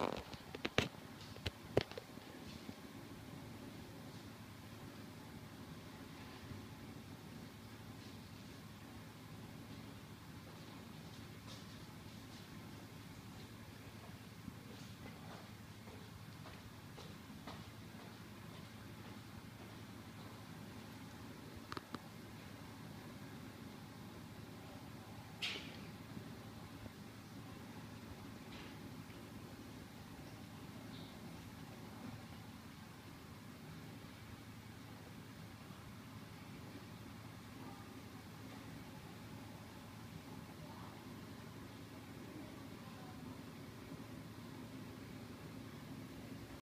Oh.